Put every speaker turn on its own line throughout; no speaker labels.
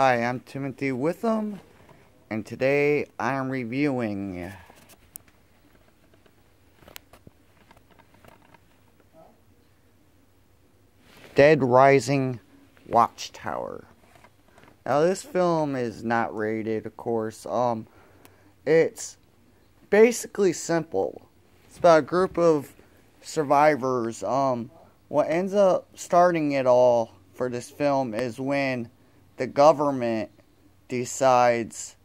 Hi, I'm Timothy Witham, and today I am reviewing Dead Rising Watchtower. Now this film is not rated, of course. Um it's basically simple. It's about a group of survivors. Um what ends up starting it all for this film is when the government decides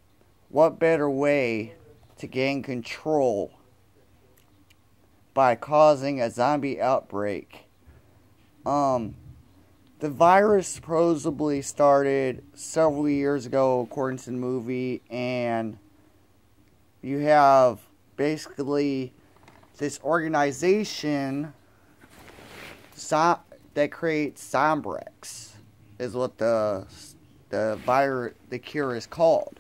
what better way to gain control by causing a zombie outbreak. Um, the virus supposedly started several years ago, according to the movie, and you have basically this organization that creates Zombrex, is what the the virus, the cure is called.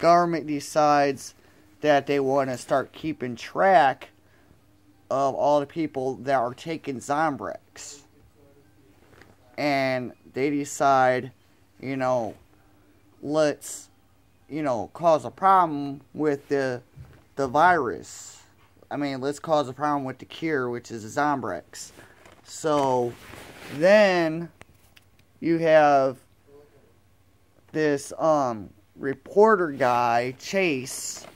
Government decides that they want to start keeping track of all the people that are taking Zombrex. And they decide, you know, let's, you know, cause a problem with the the virus. I mean, let's cause a problem with the cure, which is Zombrex. So then you have this um reporter guy, Chase,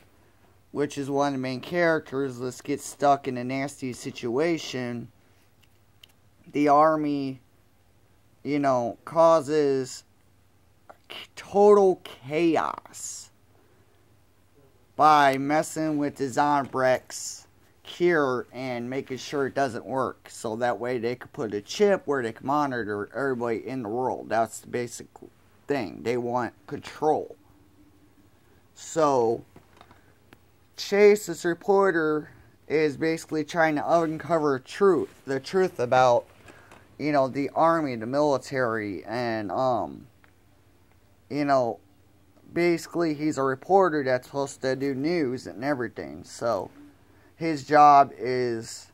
which is one of the main characters, let's get stuck in a nasty situation. The army, you know, causes total chaos by messing with the Zombrex cure and making sure it doesn't work. So that way they could put a chip where they can monitor everybody in the world. That's the basic thing. They want control. So, Chase, this reporter, is basically trying to uncover truth, the truth about, you know, the army, the military, and, um, you know, basically he's a reporter that's supposed to do news and everything. So, his job is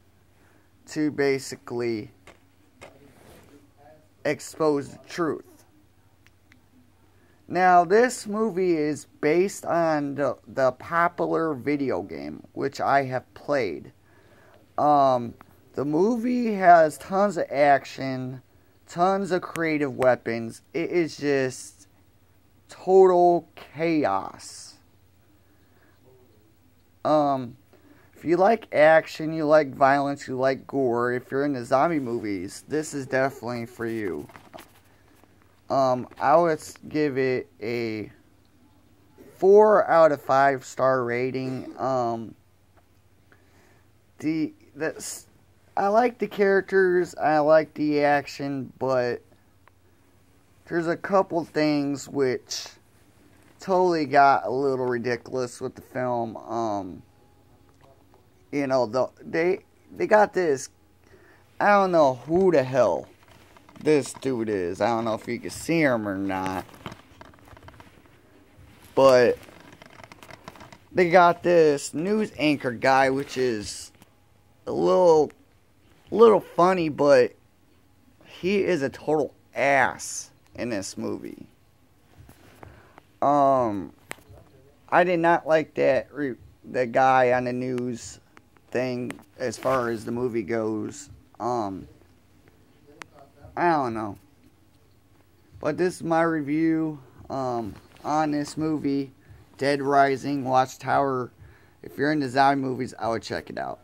to basically expose the truth. Now, this movie is based on the, the popular video game, which I have played. Um, the movie has tons of action, tons of creative weapons. It is just total chaos. Um, if you like action, you like violence, you like gore, if you're into zombie movies, this is definitely for you. Um, I would give it a four out of five star rating. Um, the that's I like the characters, I like the action, but there's a couple things which totally got a little ridiculous with the film. Um, you know, the they they got this. I don't know who the hell this dude is. I don't know if you can see him or not. But they got this news anchor guy, which is a little, little funny, but he is a total ass in this movie. Um, I did not like that the guy on the news thing as far as the movie goes. Um, I don't know. But this is my review um, on this movie, Dead Rising Watchtower. If you're into zombie movies, I would check it out.